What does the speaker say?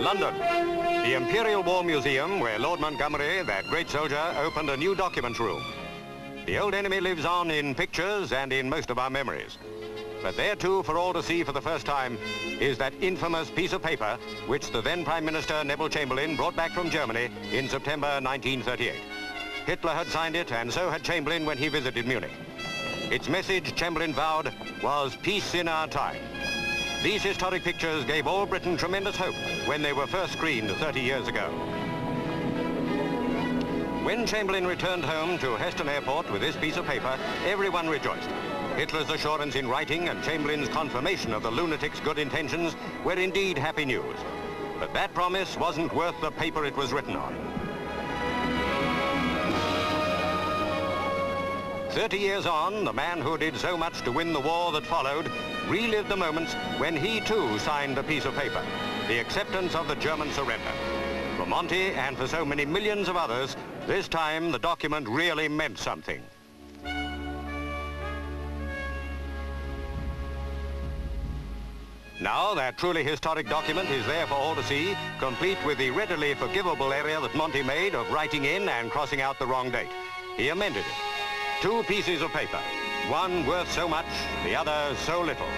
London. The Imperial War Museum, where Lord Montgomery, that great soldier, opened a new document room. The old enemy lives on in pictures and in most of our memories. But there too, for all to see for the first time, is that infamous piece of paper which the then Prime Minister Neville Chamberlain brought back from Germany in September 1938. Hitler had signed it, and so had Chamberlain when he visited Munich. Its message, Chamberlain vowed, was peace in our time. These historic pictures gave all Britain tremendous hope when they were first screened 30 years ago. When Chamberlain returned home to Heston Airport with this piece of paper, everyone rejoiced. Hitler's assurance in writing and Chamberlain's confirmation of the lunatic's good intentions were indeed happy news. But that promise wasn't worth the paper it was written on. 30 years on, the man who did so much to win the war that followed relived the moments when he too signed a piece of paper, the acceptance of the German surrender. For Monty and for so many millions of others, this time the document really meant something. Now that truly historic document is there for all to see, complete with the readily forgivable error that Monty made of writing in and crossing out the wrong date. He amended it. Two pieces of paper, one worth so much, the other so little.